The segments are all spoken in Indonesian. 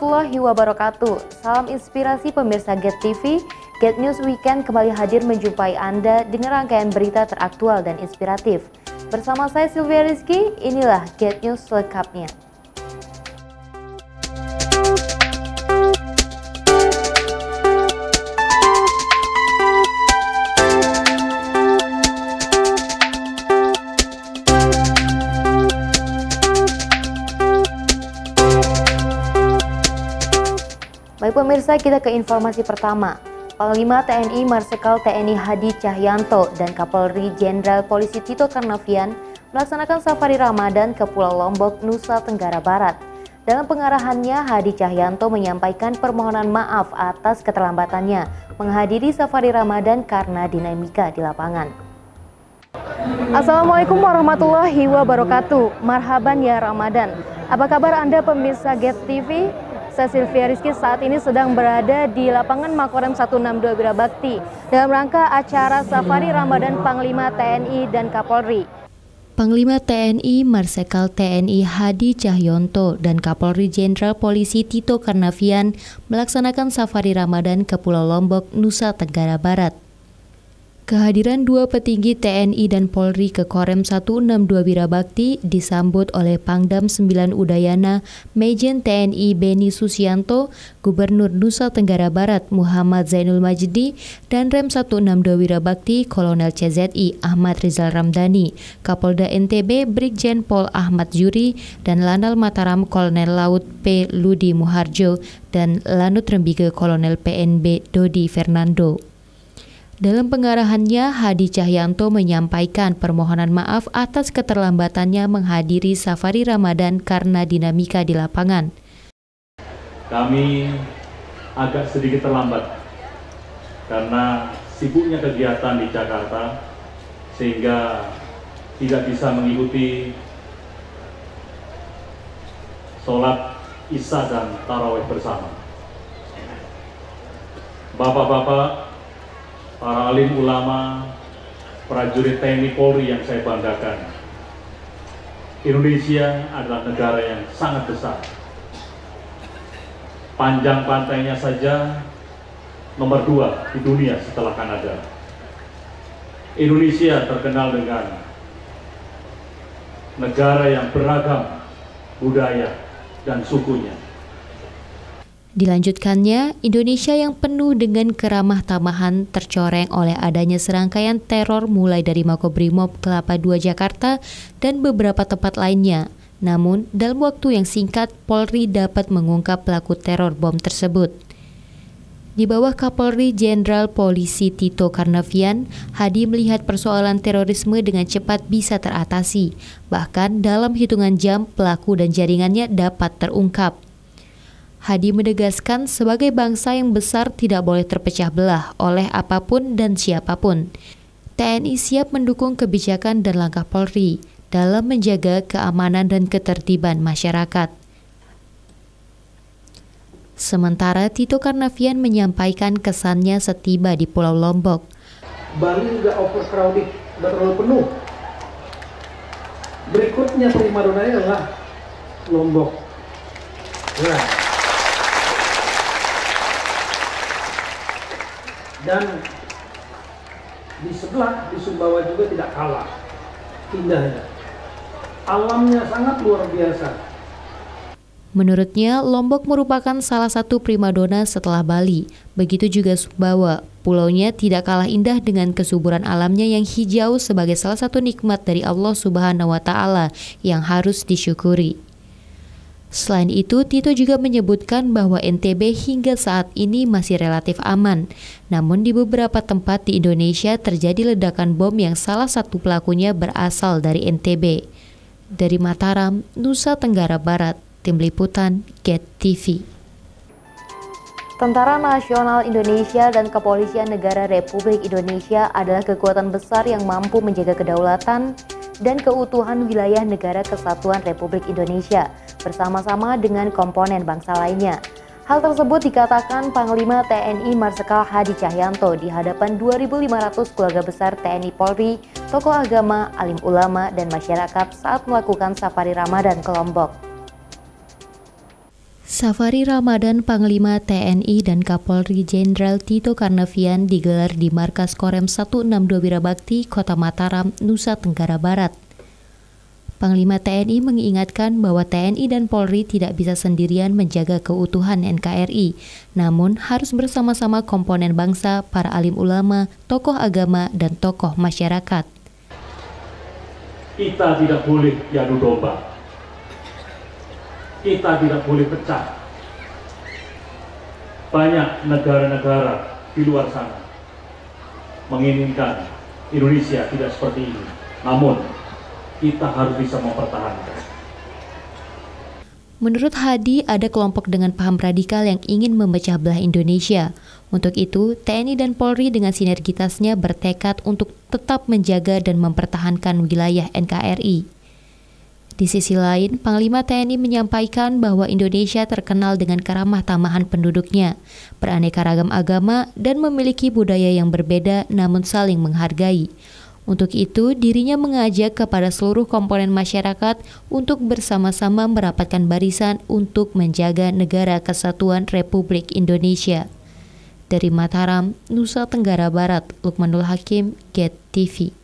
Warahmatullahi wabarakatuh. Salam inspirasi pemirsa Get TV. Get News Weekend kembali hadir menjumpai Anda dengan rangkaian berita teraktual dan inspiratif. Bersama saya Sylvia Rizky, inilah Get News selengkapnya. Pemirsa, kita ke informasi pertama. Panglima TNI Marsikal TNI Hadi Cahyanto dan Kapolri Jenderal Polisi Tito Karnavian melaksanakan safari Ramadan ke Pulau Lombok, Nusa Tenggara Barat. Dalam pengarahannya, Hadi Cahyanto menyampaikan permohonan maaf atas keterlambatannya menghadiri safari Ramadan karena dinamika di lapangan. Assalamualaikum warahmatullahi wabarakatuh. Marhaban ya Ramadan. Apa kabar Anda pemirsa Get TV? Saya Sylvia Rizky saat ini sedang berada di lapangan Makorem 162 Wirabakti dalam rangka acara Safari Ramadan Panglima TNI dan Kapolri. Panglima TNI Marsikal TNI Hadi Cahyanto dan Kapolri Jenderal Polisi Tito Karnavian melaksanakan safari Ramadan ke Pulau Lombok, Nusa Tenggara Barat. Kehadiran dua petinggi TNI dan Polri ke Korem 162 Wirabakti disambut oleh Pangdam 9 Udayana, Mejen TNI Beni Susianto, Gubernur Nusa Tenggara Barat Muhammad Zainul Majdi, dan Rem 162 Wirabakti Kolonel CZI Ahmad Rizal Ramdhani, Kapolda NTB Brigjen Pol Ahmad Juri, dan Lanal Mataram Kolonel Laut P. Ludi Muharjo, dan Lanut Rembige Kolonel PNB Dodi Fernando. Dalam pengarahannya, Hadi Cahyanto menyampaikan permohonan maaf atas keterlambatannya menghadiri safari Ramadan karena dinamika di lapangan. Kami agak sedikit terlambat karena sibuknya kegiatan di Jakarta sehingga tidak bisa mengikuti sholat Isya dan Tarawih bersama. Bapak-bapak para alim ulama, prajurit TNI Polri yang saya banggakan. Indonesia adalah negara yang sangat besar. Panjang pantainya saja nomor dua di dunia setelah Kanada. Indonesia terkenal dengan negara yang beragam budaya dan sukunya Dilanjutkannya, Indonesia yang penuh dengan keramah tamahan tercoreng oleh adanya serangkaian teror mulai dari Makobrimob Kelapa II Jakarta dan beberapa tempat lainnya. Namun, dalam waktu yang singkat, Polri dapat mengungkap pelaku teror bom tersebut. Di bawah Kapolri Jenderal Polisi Tito Karnavian, Hadi melihat persoalan terorisme dengan cepat bisa teratasi. Bahkan dalam hitungan jam, pelaku dan jaringannya dapat terungkap. Hadi menegaskan sebagai bangsa yang besar tidak boleh terpecah belah oleh apa pun dan siapa pun. TNI siap mendukung kebijakan dan langkah Polri dalam menjaga keamanan dan ketertiban masyarakat. Sementara Tito Karnavian menyampaikan kesannya setiba di Pulau Lombok. Bali juga overcrowded, sudah terlalu penuh. Berikutnya primadonanya adalah Lombok. Ya. Dan di sebelah di Sumbawa juga tidak kalah indahnya alamnya sangat luar biasa Menurutnya, Lombok merupakan salah satu primadona setelah Bali. Begitu juga Sumbawa. Pulaunya tidak kalah indah dengan kesuburan alamnya yang hijau sebagai salah satu nikmat dari Allah Subhanahu wa taala yang harus disyukuri. Selain itu, Tito juga menyebutkan bahwa NTB hingga saat ini masih relatif aman. Namun di beberapa tempat di Indonesia terjadi ledakan bom yang salah satu pelakunya berasal dari NTB. Dari Mataram, Nusa Tenggara Barat, Tim Liputan, Get TV. Tentara Nasional Indonesia dan Kepolisian Negara Republik Indonesia adalah kekuatan besar yang mampu menjaga kedaulatan dan keutuhan wilayah negara kesatuan Republik Indonesia bersama-sama dengan komponen bangsa lainnya. Hal tersebut dikatakan Panglima TNI Marsikal Hadi Cahyanto di hadapan 2.500 keluarga besar TNI Polri, tokoh agama, alim ulama, dan masyarakat saat melakukan safari Ramadan ke Lombok. Safari Ramadan Panglima TNI dan Kapolri Jenderal Tito Karnavian digelar di Markas Korem 162 Wirabakti, Kota Mataram, Nusa Tenggara Barat. Panglima TNI mengingatkan bahwa TNI dan Polri tidak bisa sendirian menjaga keutuhan NKRI, namun harus bersama-sama komponen bangsa, para alim ulama, tokoh agama, dan tokoh masyarakat. Kita tidak boleh diadu domba kita tidak boleh pecah. Banyak negara-negara di luar sana menginginkan Indonesia tidak seperti ini. Namun, kita harus bisa mempertahankan. Menurut Hadi, ada kelompok dengan paham radikal yang ingin memecah belah Indonesia. Untuk itu, TNI dan Polri dengan sinergitasnya bertekad untuk tetap menjaga dan mempertahankan wilayah NKRI. Di sisi lain, Panglima TNI menyampaikan bahwa Indonesia terkenal dengan keramah tamahan penduduknya, beraneka ragam agama, dan memiliki budaya yang berbeda namun saling menghargai. Untuk itu, dirinya mengajak kepada seluruh komponen masyarakat untuk bersama-sama merapatkan barisan untuk menjaga negara kesatuan Republik Indonesia. Dari Mataram, Nusa Tenggara Barat, Lukmanul Hakim, Get TV.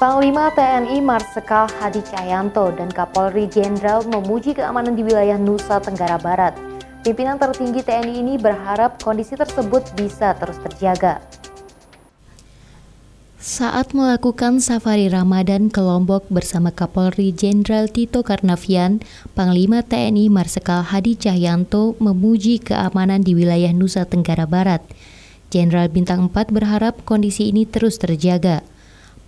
Panglima TNI Marsikal Hadi Cahyanto dan Kapolri Jenderal memuji keamanan di wilayah Nusa Tenggara Barat. Pimpinan tertinggi TNI ini berharap kondisi tersebut bisa terus terjaga. Saat melakukan safari Ramadan ke Lombok bersama Kapolri Jenderal Tito Karnavian, Panglima TNI Marsikal Hadi Cahyanto memuji keamanan di wilayah Nusa Tenggara Barat. Jenderal Bintang 4 berharap kondisi ini terus terjaga.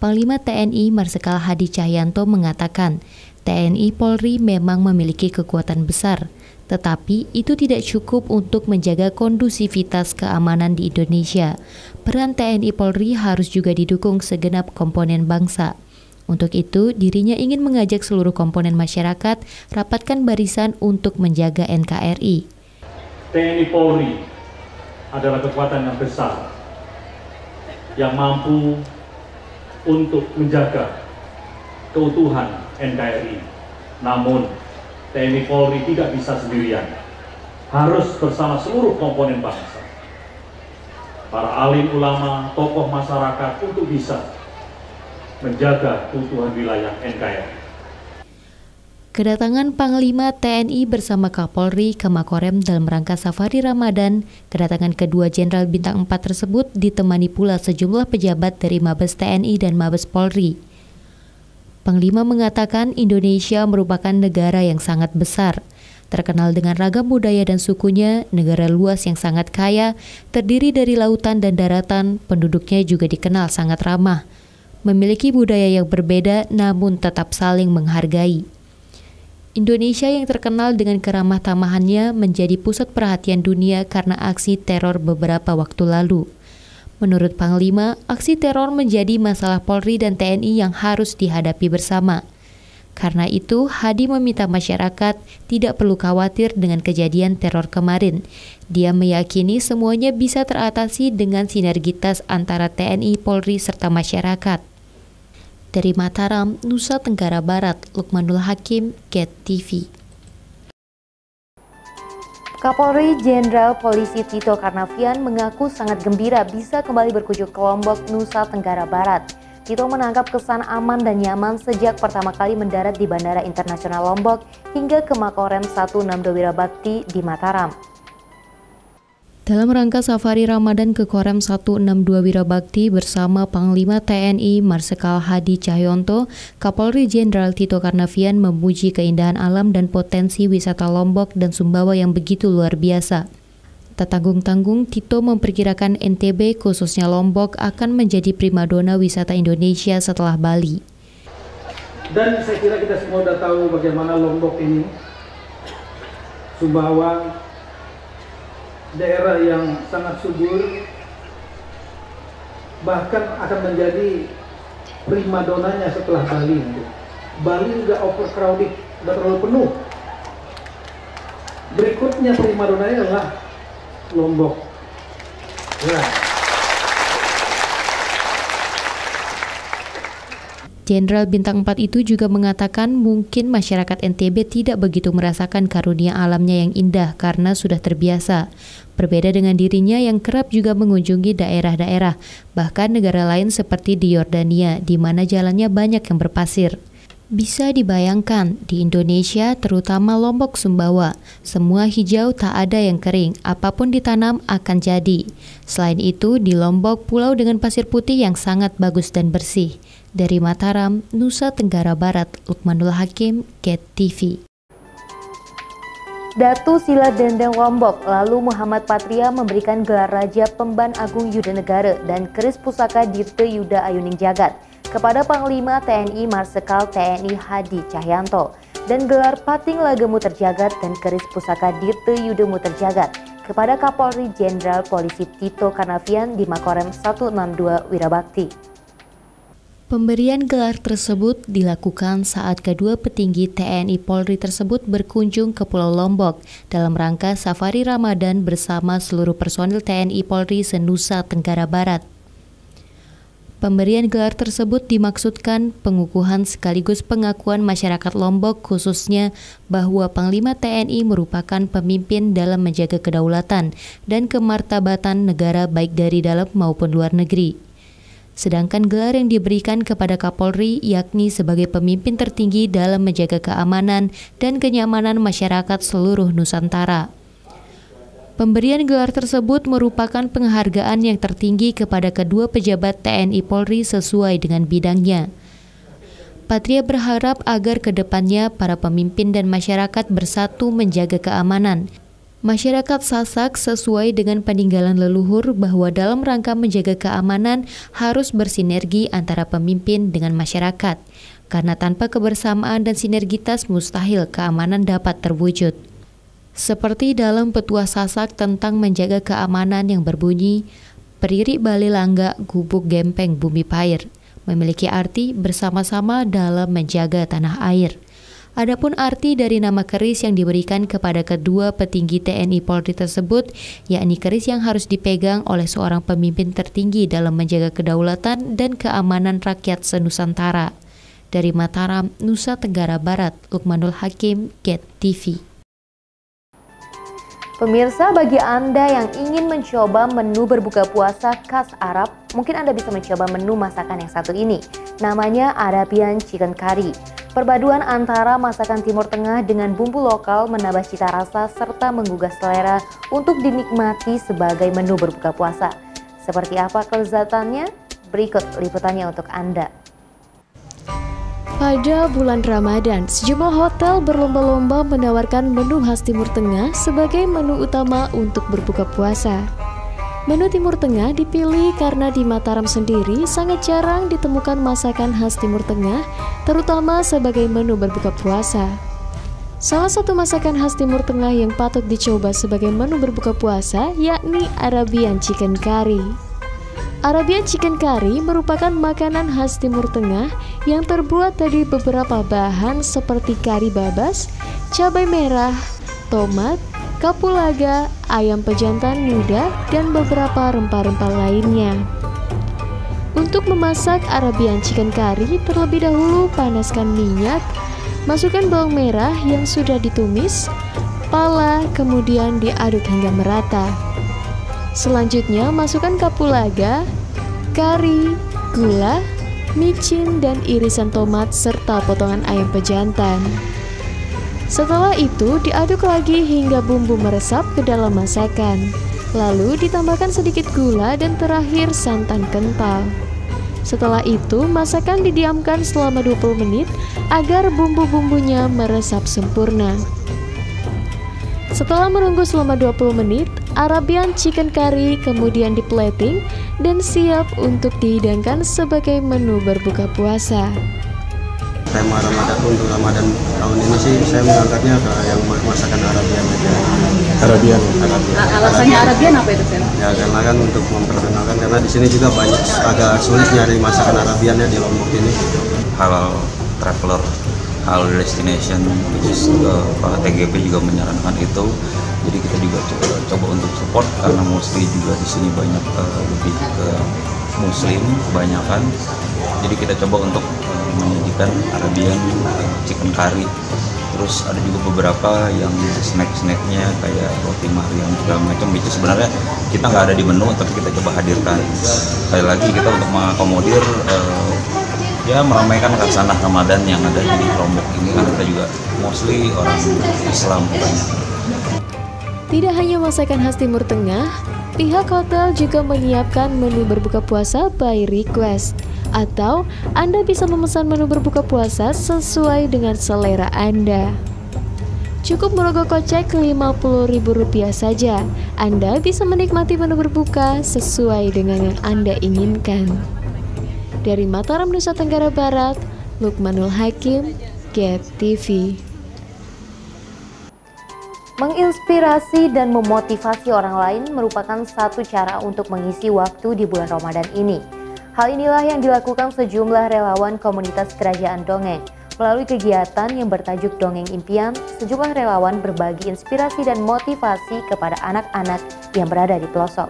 Panglima TNI Marsikal Hadi Cahyanto mengatakan, TNI Polri memang memiliki kekuatan besar, tetapi itu tidak cukup untuk menjaga kondusivitas keamanan di Indonesia. Peran TNI Polri harus juga didukung segenap komponen bangsa. Untuk itu, dirinya ingin mengajak seluruh komponen masyarakat rapatkan barisan untuk menjaga NKRI. TNI Polri adalah kekuatan yang besar yang mampu untuk menjaga keutuhan NKRI. Namun, TNI Polri tidak bisa sendirian. Harus bersama seluruh komponen bangsa. Para alim ulama, tokoh masyarakat untuk bisa menjaga keutuhan wilayah NKRI. Kedatangan Panglima TNI bersama Kapolri ke Makorem dalam rangka safari Ramadan, kedatangan kedua Jenderal Bintang 4 tersebut ditemani pula sejumlah pejabat dari Mabes TNI dan Mabes Polri. Panglima mengatakan Indonesia merupakan negara yang sangat besar, terkenal dengan ragam budaya dan sukunya, negara luas yang sangat kaya, terdiri dari lautan dan daratan, penduduknya juga dikenal sangat ramah, memiliki budaya yang berbeda namun tetap saling menghargai. Indonesia yang terkenal dengan keramah tamahannya menjadi pusat perhatian dunia karena aksi teror beberapa waktu lalu. Menurut Panglima, aksi teror menjadi masalah Polri dan TNI yang harus dihadapi bersama. Karena itu, Hadi meminta masyarakat tidak perlu khawatir dengan kejadian teror kemarin. Dia meyakini semuanya bisa teratasi dengan sinergitas antara TNI, Polri, serta masyarakat. Dari Mataram, Nusa Tenggara Barat, Lukmanul Hakim, Get TV. Kapolri Jenderal Polisi Tito Karnavian mengaku sangat gembira bisa kembali berkunjung ke Lombok, Nusa Tenggara Barat. Tito menangkap kesan aman dan nyaman sejak pertama kali mendarat di Bandara Internasional Lombok hingga ke Makorem 162 Wirabakti di Mataram. Dalam rangka safari Ramadan ke Korem 162 Wirabakti bersama Panglima TNI Marsikal Hadi Cahyanto, Kapolri Jenderal Tito Karnavian memuji keindahan alam dan potensi wisata Lombok dan Sumbawa yang begitu luar biasa. Tak tanggung-tanggung, Tito memperkirakan NTB khususnya Lombok akan menjadi primadona wisata Indonesia setelah Bali. Dan saya kira kita semua sudah tahu bagaimana Lombok ini, Sumbawa, daerah yang sangat subur bahkan akan menjadi primadonanya setelah Bali Bali juga overcrowded, sudah terlalu penuh. Berikutnya primadonanya adalah Lombok. Ya. Jenderal Bintang 4 itu juga mengatakan mungkin masyarakat NTB tidak begitu merasakan karunia alamnya yang indah karena sudah terbiasa. Berbeda dengan dirinya yang kerap juga mengunjungi daerah-daerah, bahkan negara lain seperti di Yordania, di mana jalannya banyak yang berpasir. Bisa dibayangkan, di Indonesia, terutama Lombok Sumbawa, semua hijau tak ada yang kering, apa pun ditanam akan jadi. Selain itu, di Lombok, pulau dengan pasir putih yang sangat bagus dan bersih. Dari Mataram, Nusa Tenggara Barat, Lukmanul Hakim, Get TV. Datu Sila Dendeng Lombok, lalu Muhammad Patria memberikan gelar Raja Pemban Agung Yuda Negara dan Keris Pusaka Dirte Yuda Ayuning Jagat kepada Panglima TNI Marsikal TNI Hadi Cahyanto dan gelar Pating Lagemu Terjagat dan Keris Pusaka Dirte Yuda Muterjagat kepada Kapolri Jenderal Polisi Tito Karnavian di Makorem 162 Wirabakti. Pemberian gelar tersebut dilakukan saat kedua petinggi TNI Polri tersebut berkunjung ke Pulau Lombok dalam rangka safari Ramadan bersama seluruh personil TNI Polri senusa Tenggara Barat. Pemberian gelar tersebut dimaksudkan pengukuhan sekaligus pengakuan masyarakat Lombok khususnya bahwa Panglima TNI merupakan pemimpin dalam menjaga kedaulatan dan kemartabatan negara baik dari dalam maupun luar negeri. Sedangkan gelar yang diberikan kepada Kapolri yakni sebagai pemimpin tertinggi dalam menjaga keamanan dan kenyamanan masyarakat seluruh Nusantara. Pemberian gelar tersebut merupakan penghargaan yang tertinggi kepada kedua pejabat TNI Polri sesuai dengan bidangnya. Patria berharap agar ke depannya para pemimpin dan masyarakat bersatu menjaga keamanan, Masyarakat Sasak sesuai dengan peninggalan leluhur bahwa dalam rangka menjaga keamanan harus bersinergi antara pemimpin dengan masyarakat, karena tanpa kebersamaan dan sinergitas mustahil keamanan dapat terwujud. Seperti dalam petua Sasak tentang menjaga keamanan yang berbunyi, Periri Bali Langga Gubuk Gempeng Bumi Pair, memiliki arti bersama-sama dalam menjaga tanah air. Adapun arti dari nama keris yang diberikan kepada kedua petinggi TNI Polri tersebut, yakni keris yang harus dipegang oleh seorang pemimpin tertinggi dalam menjaga kedaulatan dan keamanan rakyat senusantara. Dari Mataram, Nusa Tenggara Barat, Lukmanul Hakim, Get TV. Pemirsa, bagi Anda yang ingin mencoba menu berbuka puasa khas Arab, mungkin Anda bisa mencoba menu masakan yang satu ini. Namanya Arabian Chicken Curry. Perpaduan antara masakan Timur Tengah dengan bumbu lokal menambah cita rasa serta menggugah selera untuk dinikmati sebagai menu berbuka puasa. Seperti apa kelezatannya? Berikut liputannya untuk Anda. Pada bulan Ramadan, sejumlah hotel berlomba-lomba menawarkan menu khas Timur Tengah sebagai menu utama untuk berbuka puasa. Menu Timur Tengah dipilih karena di Mataram sendiri sangat jarang ditemukan masakan khas Timur Tengah, terutama sebagai menu berbuka puasa. Salah satu masakan khas Timur Tengah yang patut dicoba sebagai menu berbuka puasa yakni Arabian Chicken Curry. Arabian Chicken Curry merupakan makanan khas Timur Tengah yang terbuat dari beberapa bahan seperti kari babas, cabai merah, tomat, kapulaga, ayam pejantan muda, dan beberapa rempah-rempah lainnya. Untuk memasak Arabian chicken curry, terlebih dahulu panaskan minyak, masukkan bawang merah yang sudah ditumis, pala, kemudian diaduk hingga merata. Selanjutnya, masukkan kapulaga, kari, gula, micin, dan irisan tomat serta potongan ayam pejantan. Setelah itu diaduk lagi hingga bumbu meresap ke dalam masakan. Lalu ditambahkan sedikit gula dan terakhir santan kental. Setelah itu, masakan didiamkan selama 20 menit agar bumbu-bumbunya meresap sempurna. Setelah menunggu selama 20 menit, Arabian chicken curry kemudian diplating dan siap untuk dihidangkan sebagai menu berbuka puasa tema Ramadan untuk Ramadan tahun ini sih saya mengangkatnya ke yang masakan Arabian aja. Arabian. Arabian. Alasannya Arabian apa itu Sen? Ya karena kan untuk memperkenalkan karena di sini juga banyak agak sulit nyari masakan Arabian ya di Lombok ini. Halal traveler, halal destination, which is uh, Pak TGP juga menyarankan itu. Jadi kita juga coba, coba untuk support karena mostly juga di sini banyak uh, lebih ke muslim kebanyakan. Jadi kita coba untuk menyajikan Arabian chicken curry. Terus ada juga beberapa yang snack-snacknya kayak roti mariam segala macam itu sebenarnya kita nggak ada di menu tapi kita coba hadirkan. Sekali lagi kita untuk mengakomodir uh, ya meramaikan khasanah Ramadan yang ada di Lombok ini karena kita juga mostly orang Islam banyak. Tidak hanya masakan khas Timur Tengah, pihak hotel juga menyiapkan menu berbuka puasa by request atau Anda bisa memesan menu berbuka puasa sesuai dengan selera Anda. Cukup merogoh kocek Rp50.000 saja, Anda bisa menikmati menu berbuka sesuai dengan yang Anda inginkan. Dari Mataram, Nusa Tenggara Barat, Lukmanul Hakim, Get TV. Menginspirasi dan memotivasi orang lain merupakan satu cara untuk mengisi waktu di bulan Ramadan ini. Hal inilah yang dilakukan sejumlah relawan komunitas kerajaan dongeng. Melalui kegiatan yang bertajuk Dongeng Impian, sejumlah relawan berbagi inspirasi dan motivasi kepada anak-anak yang berada di pelosok.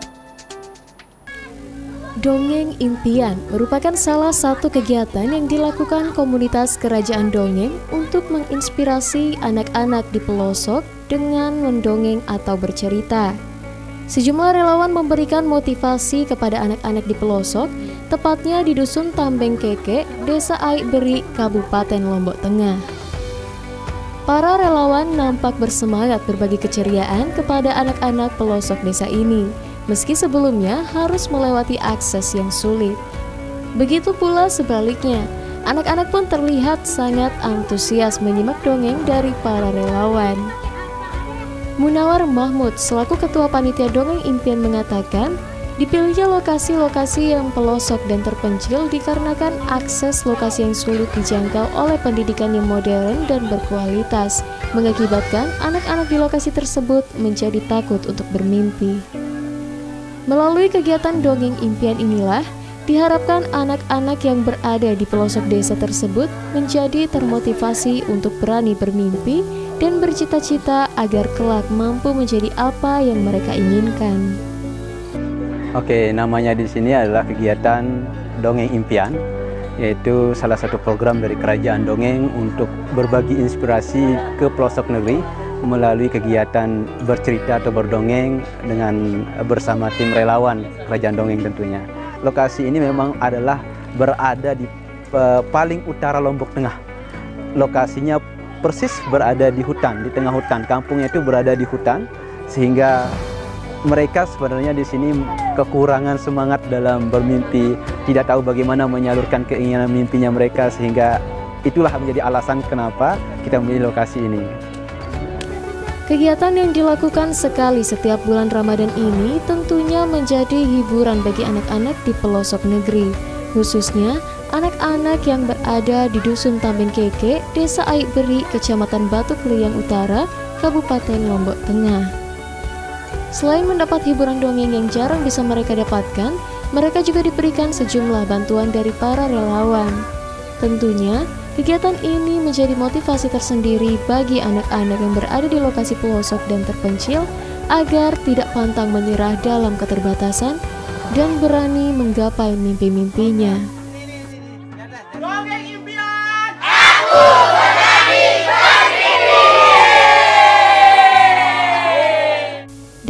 Dongeng Impian merupakan salah satu kegiatan yang dilakukan komunitas kerajaan dongeng untuk menginspirasi anak-anak di pelosok dengan mendongeng atau bercerita. Sejumlah relawan memberikan motivasi kepada anak-anak di pelosok, tepatnya di Dusun Tambeng Keke, Desa Aik Beri, Kabupaten Lombok Tengah. Para relawan nampak bersemangat berbagi keceriaan kepada anak-anak pelosok desa ini, meski sebelumnya harus melewati akses yang sulit. Begitu pula sebaliknya, anak-anak pun terlihat sangat antusias menyimak dongeng dari para relawan. Munawar Mahmud selaku Ketua Panitia Dongeng Impian mengatakan, dipilihnya lokasi-lokasi yang pelosok dan terpencil dikarenakan akses lokasi yang sulit dijangkau oleh pendidikan yang modern dan berkualitas, mengakibatkan anak-anak di lokasi tersebut menjadi takut untuk bermimpi. Melalui kegiatan Dongeng Impian inilah, Diharapkan anak-anak yang berada di pelosok desa tersebut menjadi termotivasi untuk berani bermimpi dan bercita-cita agar kelak mampu menjadi apa yang mereka inginkan. Oke, namanya di sini adalah kegiatan Dongeng Impian, yaitu salah satu program dari Kerajaan Dongeng untuk berbagi inspirasi ke pelosok negeri melalui kegiatan bercerita atau berdongeng dengan bersama tim relawan Kerajaan Dongeng tentunya. Lokasi ini memang adalah berada di uh, paling utara Lombok Tengah. Lokasinya persis berada di hutan, di tengah hutan. Kampungnya itu berada di hutan, sehingga mereka sebenarnya di sini kekurangan semangat dalam bermimpi, tidak tahu bagaimana menyalurkan keinginan mimpinya mereka, sehingga itulah menjadi alasan kenapa kita memilih lokasi ini. Kegiatan yang dilakukan sekali setiap bulan Ramadan ini tentunya menjadi hiburan bagi anak-anak di pelosok negeri, khususnya anak-anak yang berada di Dusun Tambeng Keke, Desa Aik Beri, Kecamatan Batu Keliang Utara, Kabupaten Lombok Tengah. Selain mendapat hiburan dongeng yang jarang bisa mereka dapatkan, mereka juga diberikan sejumlah bantuan dari para relawan. Tentunya, kegiatan ini menjadi motivasi tersendiri bagi anak-anak yang berada di lokasi pelosok dan terpencil agar tidak pantang menyerah dalam keterbatasan dan berani menggapai mimpi-mimpinya.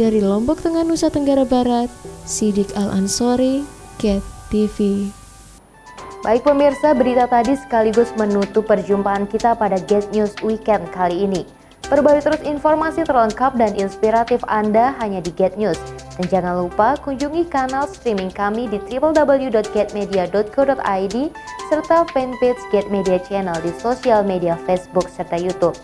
Dari Lombok Tengah, Nusa Tenggara Barat, Sidik Al-Ansori, Get TV. Baik pemirsa, berita tadi sekaligus menutup perjumpaan kita pada Get News Weekend kali ini. Perbarui terus informasi terlengkap dan inspiratif Anda hanya di Get News. Dan jangan lupa kunjungi kanal streaming kami di www.getmedia.co.id serta fanpage Get Media Channel di sosial media Facebook serta YouTube.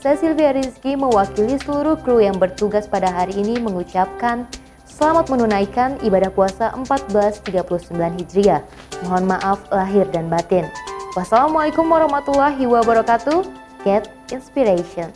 Saya Sylvia Rizky mewakili seluruh kru yang bertugas pada hari ini mengucapkan selamat menunaikan ibadah puasa 1439 Hijriah. Mohon maaf lahir dan batin. Wassalamualaikum warahmatullahi wabarakatuh. Get inspiration.